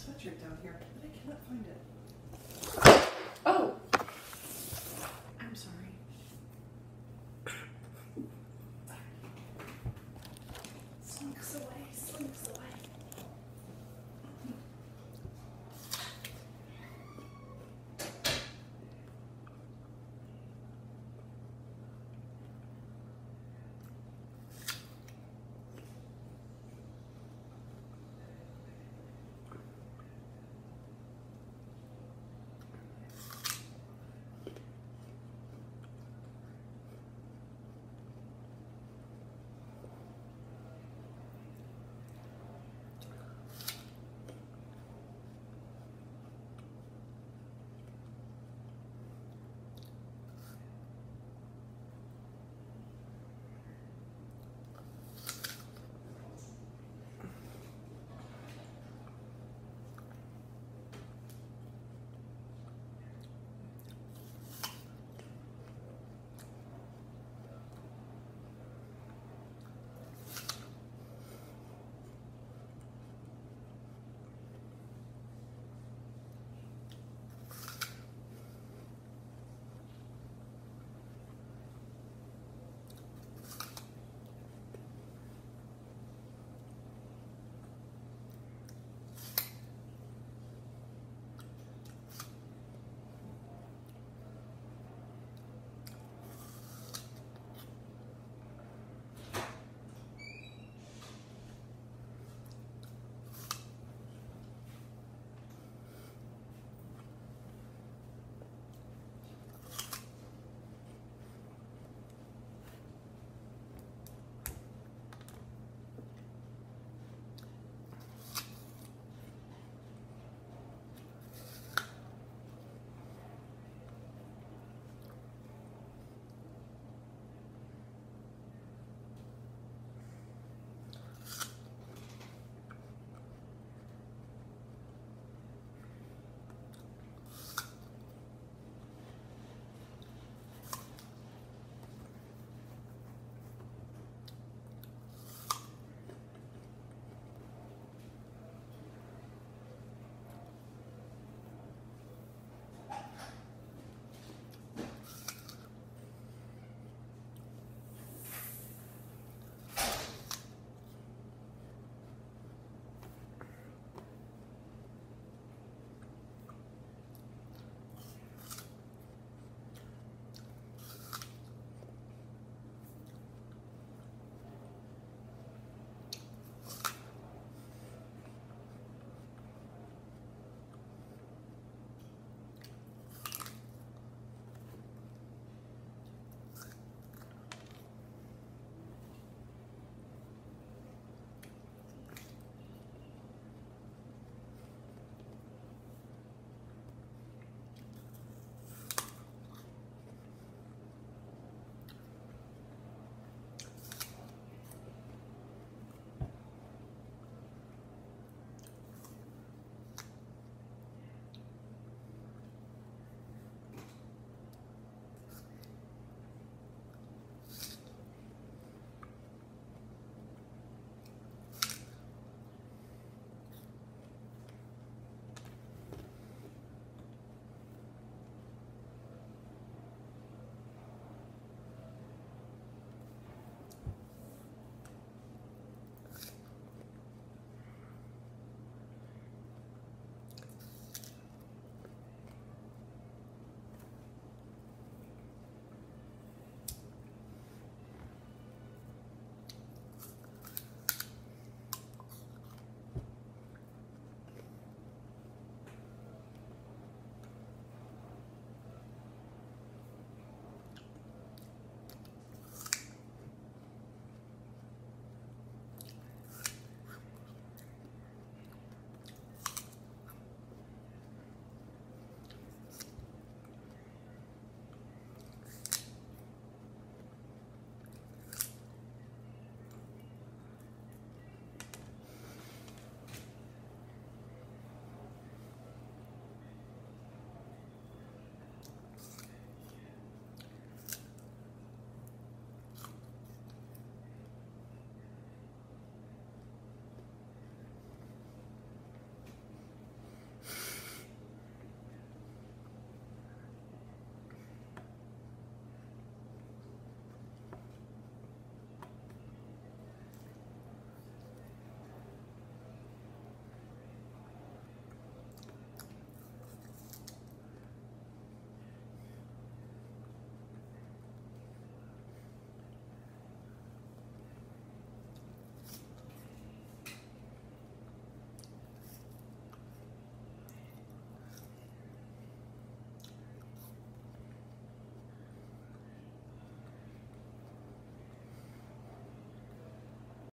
sweatshirt down here, but I cannot find it. Oh!